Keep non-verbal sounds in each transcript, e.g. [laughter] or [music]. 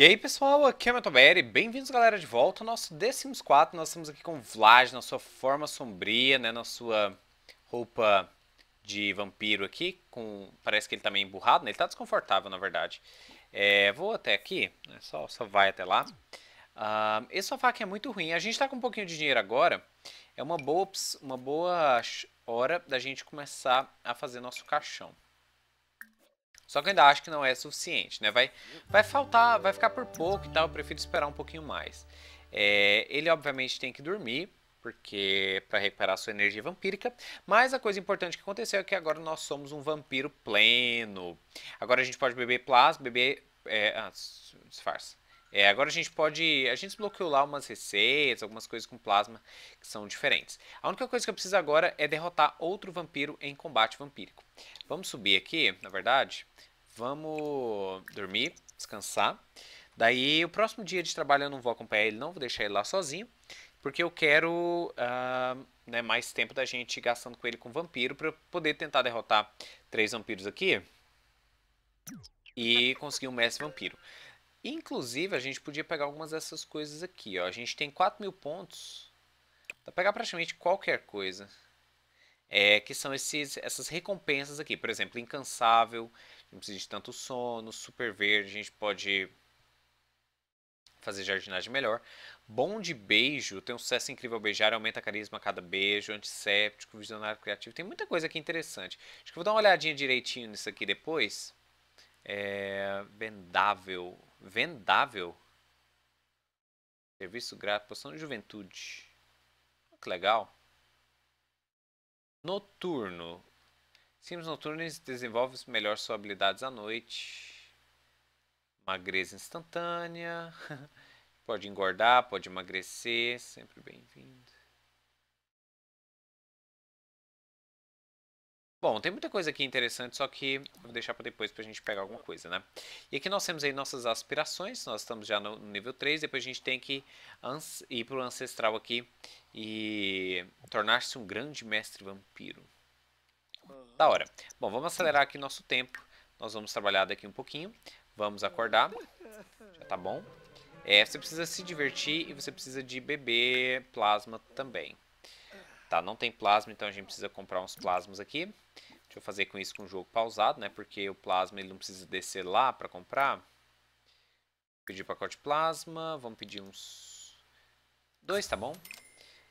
E aí pessoal, aqui é o Metoberi, bem-vindos galera de volta ao nosso The Sims 4, nós estamos aqui com Vlad na sua forma sombria, né, na sua roupa de vampiro aqui, com parece que ele tá meio emburrado, né, ele tá desconfortável na verdade. É, vou até aqui, né, só, só vai até lá. Uh, esse sofá aqui é muito ruim, a gente tá com um pouquinho de dinheiro agora, é uma boa, uma boa hora da gente começar a fazer nosso caixão. Só que eu ainda acho que não é suficiente, né? Vai, vai faltar, vai ficar por pouco e tal, eu prefiro esperar um pouquinho mais. É, ele obviamente tem que dormir, porque para recuperar sua energia vampírica, mas a coisa importante que aconteceu é que agora nós somos um vampiro pleno. Agora a gente pode beber plasma, beber... É, ah, disfarça. É, agora a gente pode... A gente desbloqueou lá umas receitas, algumas coisas com plasma que são diferentes. A única coisa que eu preciso agora é derrotar outro vampiro em combate vampírico. Vamos subir aqui, na verdade. Vamos dormir, descansar. Daí, o próximo dia de trabalho eu não vou acompanhar ele, não vou deixar ele lá sozinho. Porque eu quero uh, né, mais tempo da gente gastando com ele com vampiro para poder tentar derrotar três vampiros aqui. E conseguir um mestre vampiro. Inclusive, a gente podia pegar algumas dessas coisas aqui. Ó. A gente tem 4 mil pontos. Dá pra pegar praticamente qualquer coisa. É, que são esses, essas recompensas aqui. Por exemplo, incansável, não precisa de tanto sono, super verde, a gente pode fazer jardinagem melhor. Bom de beijo, tem um sucesso incrível ao beijar, aumenta carisma a cada beijo, antisséptico, visionário criativo. Tem muita coisa aqui interessante. Acho que vou dar uma olhadinha direitinho nisso aqui depois. É, vendável. Vendável? Serviço grátis, poção de juventude. Que legal. Noturno. Sims noturnos desenvolve melhor suas habilidades à noite. Magreza instantânea. [laughs] pode engordar, pode emagrecer. Sempre bem-vindo. Bom, tem muita coisa aqui interessante, só que vou deixar para depois para a gente pegar alguma coisa, né? E aqui nós temos aí nossas aspirações, nós estamos já no nível 3, depois a gente tem que ir para o ancestral aqui e tornar-se um grande mestre vampiro. Da hora. Bom, vamos acelerar aqui nosso tempo, nós vamos trabalhar daqui um pouquinho, vamos acordar, já tá bom. É, você precisa se divertir e você precisa de beber plasma também. Tá, não tem plasma, então a gente precisa comprar uns plasmas aqui. Deixa eu fazer com isso com o jogo pausado, né? Porque o plasma ele não precisa descer lá para comprar. Pedir pacote plasma, vamos pedir uns dois, tá bom?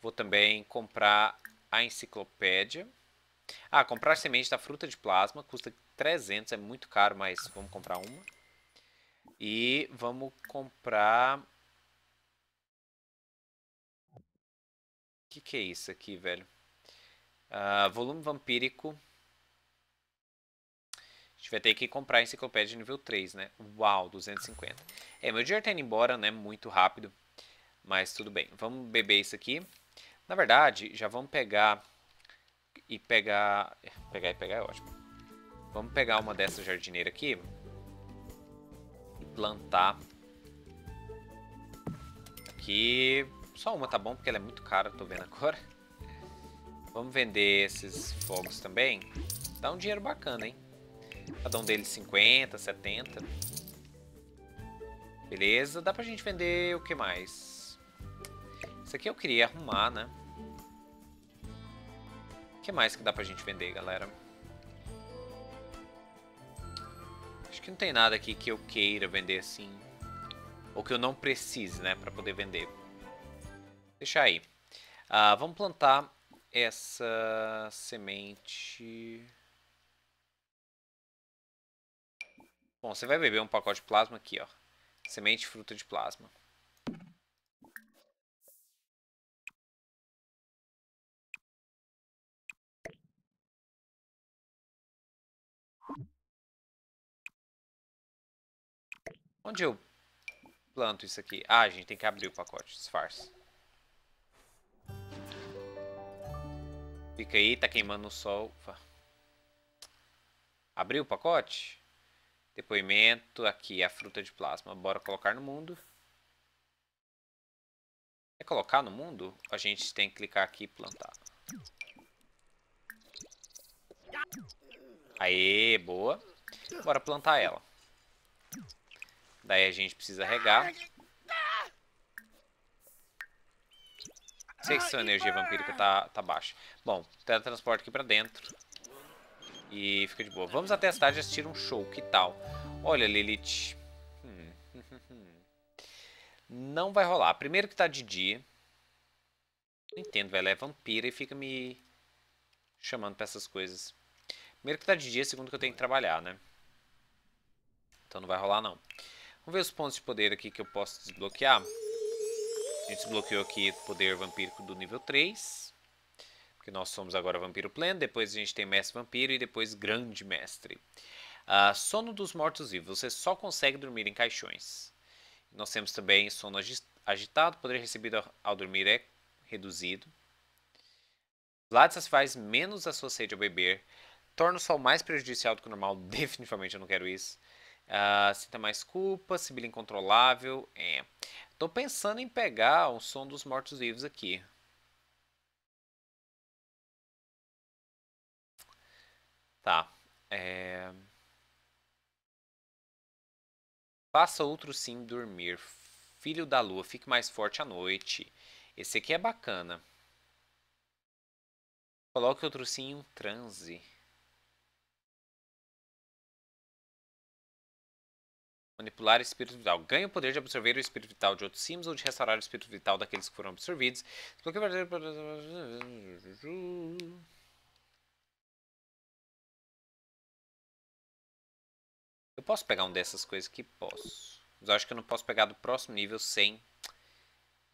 Vou também comprar a enciclopédia. Ah, comprar semente da fruta de plasma custa 300, é muito caro, mas vamos comprar uma. E vamos comprar que, que é isso aqui, velho? Uh, volume vampírico. A gente vai ter que comprar enciclopédia nível 3, né? Uau, 250. É, meu dinheiro tá indo embora, né? Muito rápido. Mas tudo bem. Vamos beber isso aqui. Na verdade, já vamos pegar e pegar... Pegar e pegar é ótimo. Vamos pegar uma dessa jardineira aqui e plantar aqui só uma tá bom, porque ela é muito cara, tô vendo agora. Vamos vender esses fogos também. Dá um dinheiro bacana, hein? Cada um deles 50, 70. Beleza, dá pra gente vender o que mais? Isso aqui eu queria arrumar, né? O que mais que dá pra gente vender, galera? Acho que não tem nada aqui que eu queira vender assim. Ou que eu não precise, né, pra poder vender. Deixa aí. Ah, vamos plantar essa semente. Bom, você vai beber um pacote de plasma aqui, ó. Semente fruta de plasma. Onde eu planto isso aqui? Ah, a gente tem que abrir o pacote, disfarce. Fica aí, tá queimando o sol. Abriu o pacote? Depoimento, aqui, a fruta de plasma. Bora colocar no mundo. Quer colocar no mundo? A gente tem que clicar aqui e plantar. Aê, boa. Bora plantar ela. Daí a gente precisa regar. Sei que sua energia vampírica tá, tá baixa. Bom, teletransporte aqui pra dentro. E fica de boa. Vamos até a cidade assistir um show, que tal? Olha, Lilith. Hum. [laughs] Não vai rolar. Primeiro que tá de dia. Não entendo. Ela é vampira e fica me chamando pra essas coisas. Primeiro que tá de dia, segundo que eu tenho que trabalhar, né? Então não vai rolar, não. Vamos ver os pontos de poder aqui que eu posso desbloquear. A gente desbloqueou aqui o poder vampírico do nível 3. Porque nós somos agora vampiro pleno. Depois a gente tem mestre vampiro e depois grande mestre. Uh, sono dos mortos-vivos. Você só consegue dormir em caixões. Nós temos também sono agitado. Poder recebido ao dormir é reduzido. Vlad faz menos a sua sede ao beber. Torna o sol mais prejudicial do que o normal. [laughs] Definitivamente eu não quero isso. Uh, sinta mais culpa, Sibila incontrolável. É. Tô pensando em pegar o som dos mortos-vivos aqui. Tá. É... Faça outro sim dormir. Filho da lua, fique mais forte à noite. Esse aqui é bacana. Coloque outro sim em um transe. Manipular espírito vital. Ganha o poder de absorver o espírito vital de outros sims ou de restaurar o espírito vital daqueles que foram absorvidos. Eu posso pegar um dessas coisas aqui? Posso. Mas eu acho que eu não posso pegar do próximo nível sem...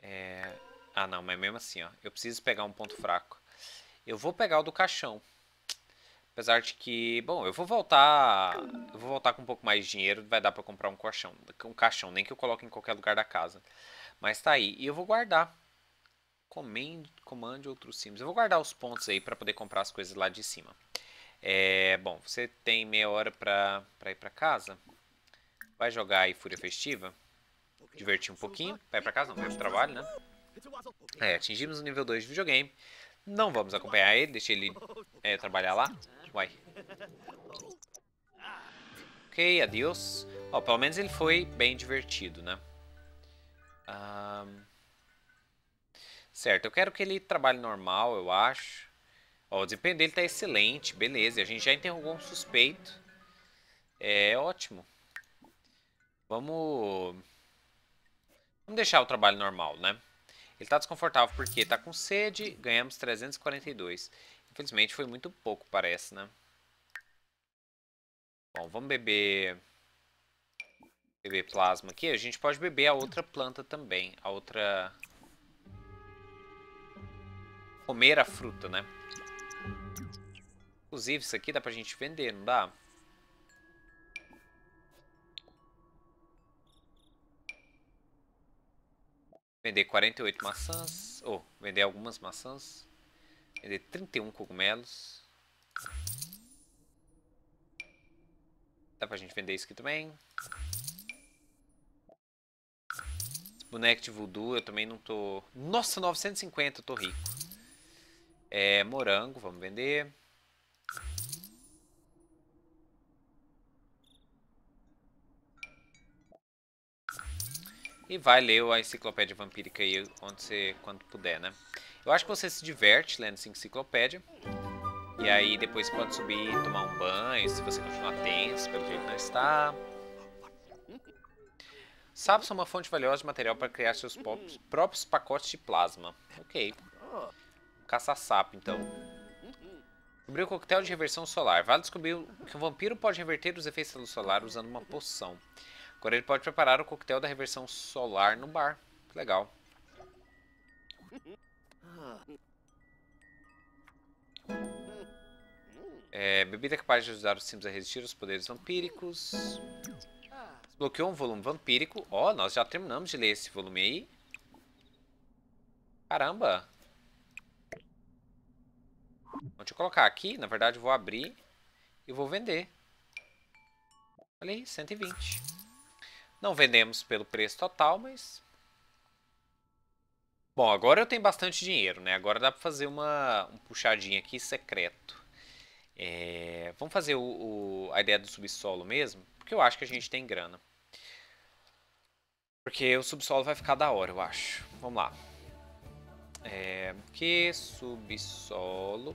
É... Ah, não, mas mesmo assim, ó. Eu preciso pegar um ponto fraco. Eu vou pegar o do caixão. Apesar de que, bom, eu vou voltar, eu vou voltar com um pouco mais de dinheiro, vai dar para comprar um caixão, um caixão, nem que eu coloque em qualquer lugar da casa. Mas tá aí, e eu vou guardar. Comande, comande outros sims. Eu vou guardar os pontos aí para poder comprar as coisas lá de cima. É, bom, você tem meia hora para ir para casa. Vai jogar aí Fúria Festiva. Divertir um pouquinho. Vai para casa, não vai pro trabalho, né? É, atingimos o nível 2 de videogame. Não vamos acompanhar ele, deixa ele é, trabalhar lá. Ok, adeus. Ó, pelo menos ele foi bem divertido, né? Um... Certo, eu quero que ele trabalhe normal, eu acho. Ó, o desempenho dele tá excelente, beleza. A gente já interrogou um suspeito. É ótimo. Vamos... Vamos deixar o trabalho normal, né? Ele tá desconfortável porque tá com sede, ganhamos 342. Infelizmente foi muito pouco, parece, né? Bom, vamos beber... Beber plasma aqui. A gente pode beber a outra planta também. A outra... Comer a fruta, né? Inclusive, isso aqui dá pra gente vender, não dá? Vender 48 maçãs. Ou, oh, vender algumas maçãs. Vender 31 cogumelos. Dá pra gente vender isso aqui também. boneco de voodoo eu também não tô... Nossa, 950 eu tô rico. É, morango, vamos vender. E vai ler a enciclopédia vampírica aí onde você, quando puder, né? Eu acho que você se diverte lendo essa enciclopédia. E aí depois pode subir e tomar um banho, se você continuar tenso, pelo jeito não está. Sapos são uma fonte valiosa de material para criar seus próprios pacotes de plasma. Ok. Caça-sapo, então. Descobrir o coquetel de reversão solar. Vale descobrir que um vampiro pode reverter os efeitos da luz solar usando uma poção. Agora ele pode preparar o coquetel da reversão solar no bar. Legal. É, bebida capaz de ajudar os Sims a resistir aos poderes vampíricos. Desbloqueou um volume vampírico. Ó, oh, nós já terminamos de ler esse volume aí. Caramba. Deixa eu colocar aqui. Na verdade, eu vou abrir e vou vender. Olha aí, 120. Não vendemos pelo preço total, mas Bom, agora eu tenho bastante dinheiro, né? Agora dá pra fazer uma, um puxadinho aqui secreto. É, vamos fazer o, o, a ideia do subsolo mesmo, porque eu acho que a gente tem grana. Porque o subsolo vai ficar da hora, eu acho. Vamos lá. É, que subsolo...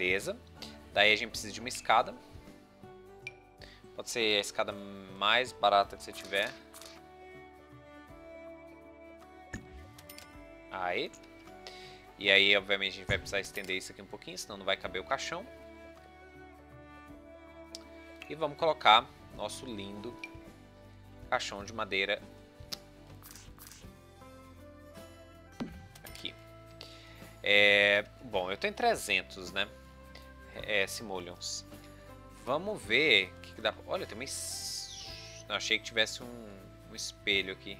Beleza. Daí a gente precisa de uma escada. Pode ser a escada mais barata que você tiver. Aí. E aí, obviamente, a gente vai precisar estender isso aqui um pouquinho, senão não vai caber o caixão. E vamos colocar nosso lindo caixão de madeira aqui. É, bom, eu tenho 300, né? É, simoleons. Vamos ver o que, que dá. Olha, uma. Não, achei que tivesse um, um espelho aqui.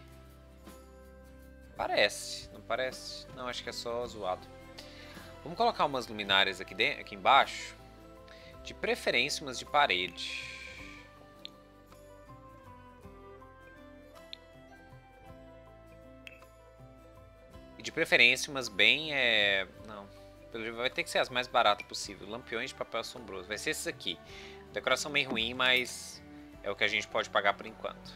Parece, não parece? Não, acho que é só zoado. Vamos colocar umas luminárias aqui, dentro, aqui embaixo. De preferência umas de parede. E de preferência umas bem... É... Não, vai ter que ser as mais baratas possível. Lampiões de papel assombroso. Vai ser esses aqui. Decoração bem ruim, mas é o que a gente pode pagar por enquanto.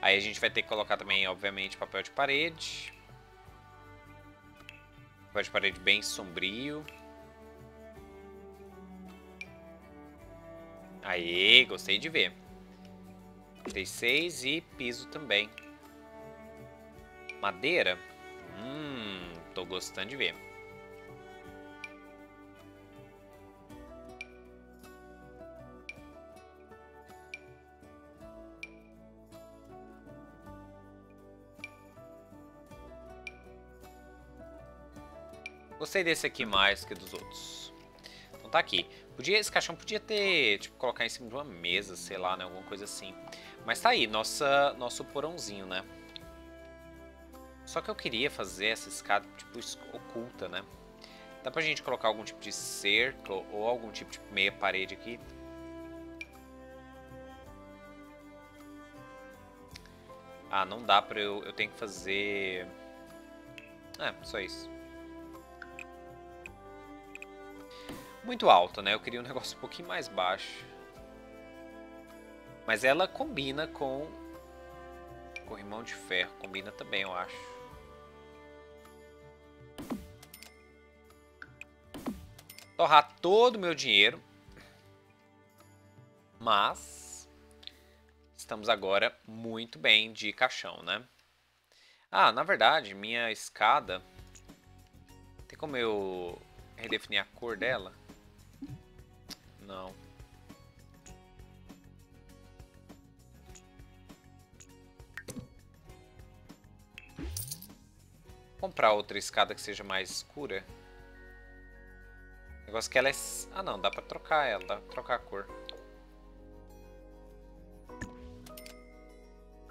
Aí a gente vai ter que colocar também, obviamente, papel de parede. Papel de parede bem sombrio. Aí, gostei de ver. 36 e piso também. Madeira? Hum, tô gostando de ver. Gostei desse aqui mais que dos outros. Então tá aqui. Podia, esse caixão podia ter, tipo, colocar em cima de uma mesa, sei lá, né? Alguma coisa assim. Mas tá aí, nossa, nosso porãozinho, né? Só que eu queria fazer essa escada, tipo, oculta, né? Dá pra gente colocar algum tipo de cerco ou algum tipo de meia parede aqui? Ah, não dá pra eu... Eu tenho que fazer... É, só isso. muito alta, né? Eu queria um [laughs] negócio um pouquinho mais baixo. Mas ela combina com corrimão de ferro. Combina também, eu acho. Torrar todo o meu dinheiro. Mas... Estamos agora muito bem de caixão, né? Ah, na verdade, minha escada... Tem como eu redefinir a cor dela? Não. comprar outra escada que seja mais escura. Negócio que ela é... Ah não, dá pra trocar ela, dá pra trocar a cor.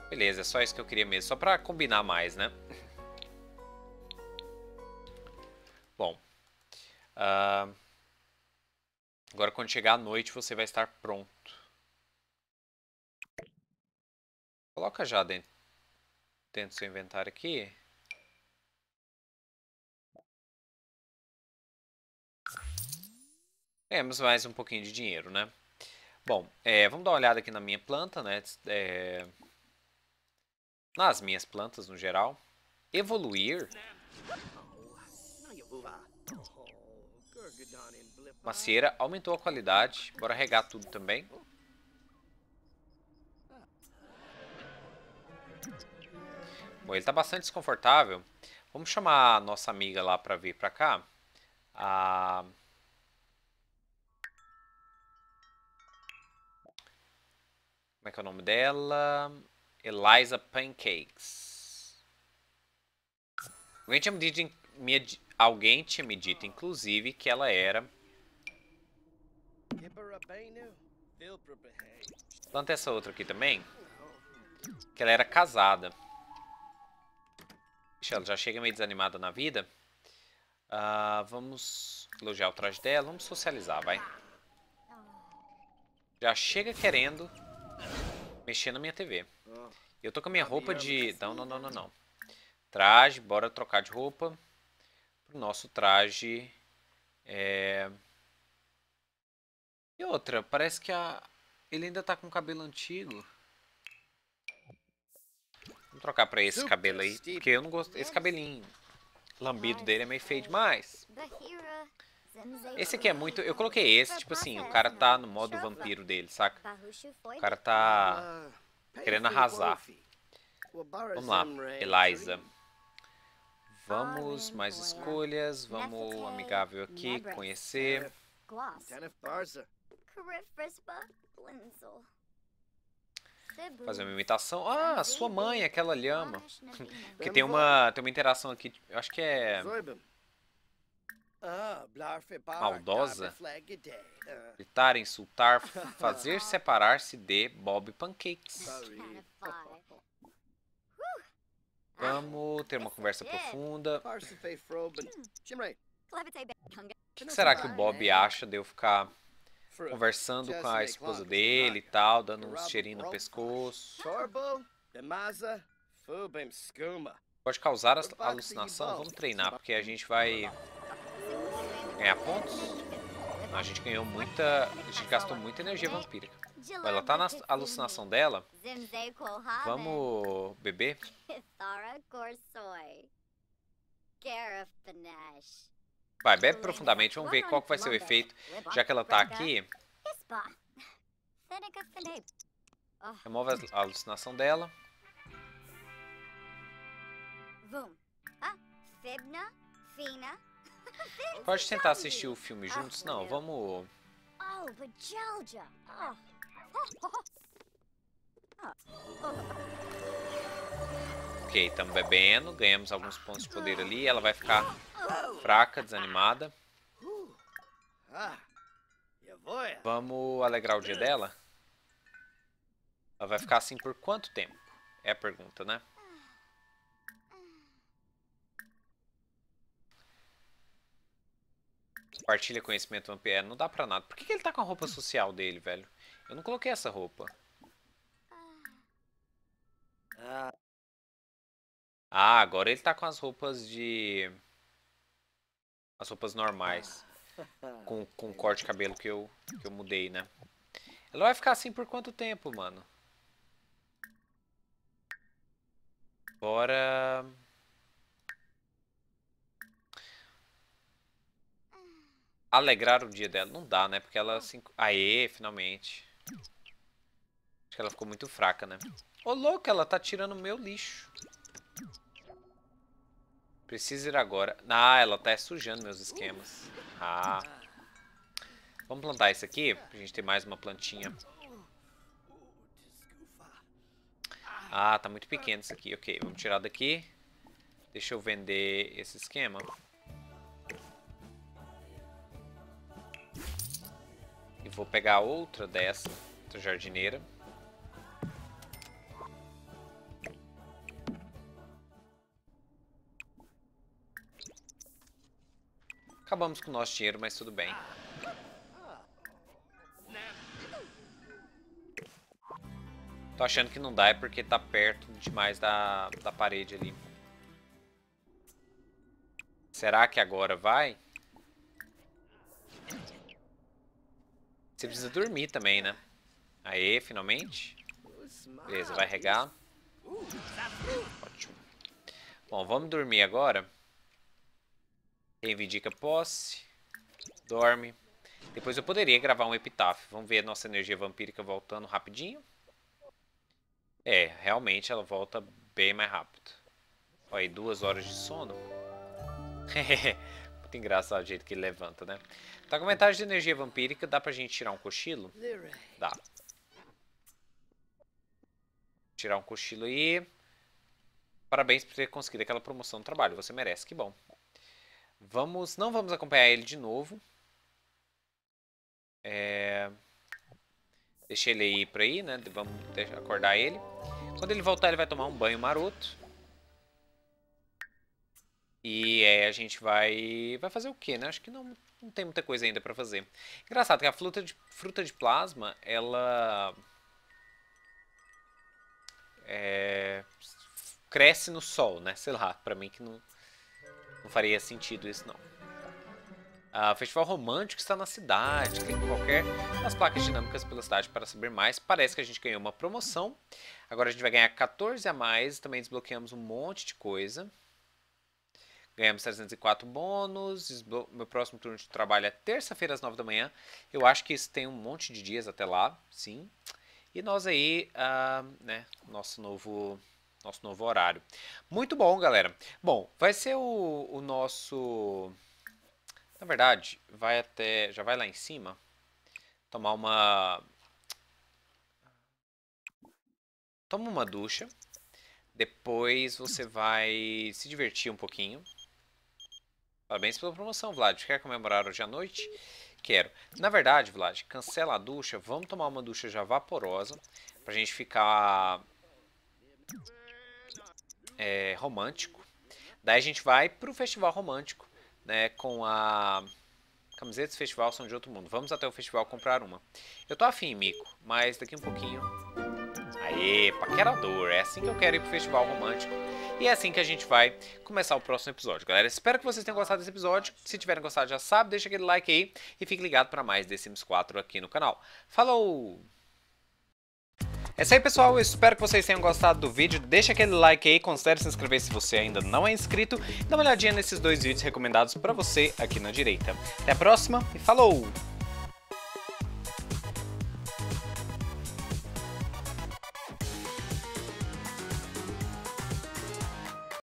Beleza, é só isso que eu queria mesmo, só pra combinar mais, né? [laughs] Bom. Uh... Agora quando chegar a noite você vai estar pronto. Coloca já dentro, dentro do seu inventário aqui. Temos mais um pouquinho de dinheiro, né? Bom, é, vamos dar uma olhada aqui na minha planta, né? É, nas minhas plantas no geral. Evoluir. Macieira aumentou a qualidade. Bora regar tudo também. Bom, ele está bastante desconfortável. Vamos chamar a nossa amiga lá para vir para cá. A... Como é que é o nome dela? Eliza Pancakes. Alguém tinha me dito, alguém tinha me dito inclusive, que ela era Planta essa outra aqui também. Que ela era casada. Ixi, ela já chega meio desanimada na vida. Uh, vamos elogiar o traje dela. Vamos socializar, vai. já chega querendo mexer na minha TV. Eu tô com a minha roupa de... Não, não, não, não, não. Traje, bora trocar de roupa. Pro nosso traje... É... E outra, parece que a... ele ainda tá com cabelo antigo. Vamos trocar pra esse cabelo aí, porque eu não gosto... Esse cabelinho lambido dele é meio feio demais. Esse aqui é muito... Eu coloquei esse, tipo assim, o cara tá no modo vampiro dele, saca? O cara tá querendo arrasar. Vamos lá, Eliza. Vamos, mais escolhas. Vamos, amigável aqui, conhecer. Fazer uma imitação. Ah, sua mãe, aquela lhama. Porque [laughs] tem uma, tem uma interação aqui, eu acho que é... Maldosa. Gritar, insultar, [laughs] fazer separar-se de Bob Pancakes. Vamos ter uma conversa profunda. O que será que o Bob acha de eu ficar conversando com a esposa dele e tal, dando uns cheirinhos no pescoço? Pode causar alucinação? Vamos treinar, porque a gente vai ganhar pontos. A gente ganhou muita... A gente gastou muita energia vampírica. Ela tá na alucinação dela. Vamos beber? Vai, bebe profundamente. Vamos ver qual vai ser o efeito. Já que ela tá aqui. Remove a alucinação dela. Pode tentar assistir o filme juntos? Não, vamos... [laughs] Ok, estamos bebendo, ganhamos alguns pontos de poder ali. Ela vai ficar fraca, desanimada. Vamos alegrar o dia dela? Ela vai ficar assim por quanto tempo? É a pergunta, né? Compartilha conhecimento vampiro. É, não dá pra nada. Por que, que ele tá com a roupa social dele, velho? Eu não coloquei essa roupa. Ah, agora ele tá com as roupas de... As roupas normais. Com, com o corte de cabelo que eu, que eu mudei, né? Ela vai ficar assim por quanto tempo, mano? Bora... alegrar o dia dela. Não dá, né? Porque ela assim... Aê, finalmente. Acho que ela ficou muito fraca, né? Ô, louco, ela tá tirando meu lixo. Precisa ir agora. Ah, ela tá sujando meus esquemas. Ah. Vamos plantar isso aqui, pra gente ter mais uma plantinha. Ah, tá muito pequeno isso aqui. Ok, vamos tirar daqui. Deixa eu vender esse esquema. Vou pegar outra dessa, outra jardineira. Acabamos com o nosso dinheiro, mas tudo bem. Tô achando que não dá, é porque tá perto demais da, da parede ali. Será que agora vai? Você precisa dormir também, né? Aê, finalmente. Beleza, vai regar. Ótimo. Bom, vamos dormir agora. Reivindica posse. Dorme. Depois eu poderia gravar um epitáfio. Vamos ver a nossa energia vampírica voltando rapidinho. É, realmente ela volta bem mais rápido. Olha aí, duas horas de sono. [laughs] Muito engraçado o jeito que ele levanta, né? Tá com metade de energia vampírica, dá pra gente tirar um cochilo? Dá. Tirar um cochilo aí. Parabéns por ter conseguido aquela promoção no trabalho, você merece, que bom. Vamos, não vamos acompanhar ele de novo. É... Deixa ele ir pra aí, né? Vamos acordar ele. Quando ele voltar, ele vai tomar um banho maroto. E a gente vai vai fazer o quê, né? Acho que não, não tem muita coisa ainda para fazer. Engraçado que a fruta de, fruta de plasma, ela é, cresce no sol, né? Sei lá, pra mim que não, não faria sentido isso não. Uh, Festival Romântico está na cidade. Clique em qualquer das placas dinâmicas pela cidade para saber mais. Parece que a gente ganhou uma promoção. Agora a gente vai ganhar 14 a mais. Também desbloqueamos um monte de coisa. Ganhamos 304 bônus. Meu próximo turno de trabalho é terça-feira às 9 da manhã. Eu acho que isso tem um monte de dias até lá, sim. E nós aí, uh, né, nosso novo, nosso novo horário. Muito bom, galera. Bom, vai ser o, o nosso na verdade, vai até. Já vai lá em cima. Tomar uma. Toma uma ducha. Depois você vai se divertir um pouquinho. Parabéns pela promoção, Vlad. Quer comemorar hoje à noite? Quero. Na verdade, Vlad, cancela a ducha. Vamos tomar uma ducha já vaporosa. Pra gente ficar é, romântico. Daí a gente vai pro festival romântico né, com a camisetas do festival são de outro mundo. Vamos até o festival comprar uma. Eu tô afim, Mico, mas daqui um pouquinho... Aê, paquerador, é assim que eu quero ir pro festival romântico. E é assim que a gente vai começar o próximo episódio, galera. Espero que vocês tenham gostado desse episódio. Se tiverem gostado, já sabe, deixa aquele like aí e fique ligado para mais The Sims 4 aqui no canal. Falou! É isso aí, pessoal. Eu espero que vocês tenham gostado do vídeo. Deixa aquele like aí, considere se inscrever se você ainda não é inscrito. Dá uma olhadinha nesses dois vídeos recomendados para você aqui na direita. Até a próxima e falou!